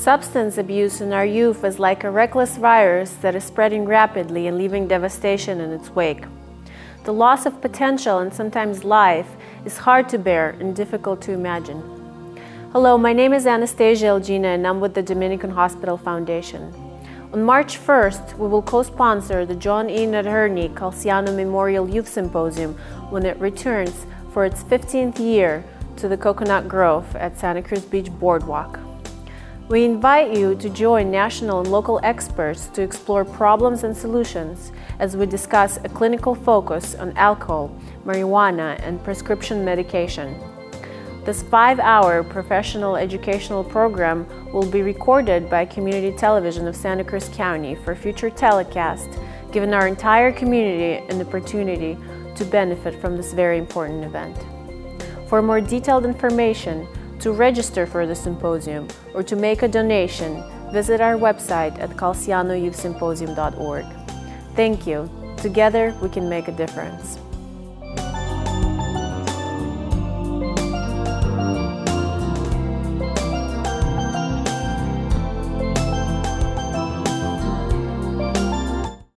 Substance abuse in our youth is like a reckless virus that is spreading rapidly and leaving devastation in its wake. The loss of potential and sometimes life is hard to bear and difficult to imagine. Hello, my name is Anastasia Elgina and I'm with the Dominican Hospital Foundation. On March 1st, we will co-sponsor the Jon E. Nadherny Calciano Memorial Youth Symposium when it returns for its 15th year to the Coconut Grove at Santa Cruz Beach Boardwalk. We invite you to join national and local experts to explore problems and solutions as we discuss a clinical focus on alcohol, marijuana, and prescription medication. This five-hour professional educational program will be recorded by Community Television of Santa Cruz County for future telecast, giving our entire community an opportunity to benefit from this very important event. For more detailed information, to register for the symposium or to make a donation, visit our website at calcianoyouthsymposium.org. Thank you. Together, we can make a difference.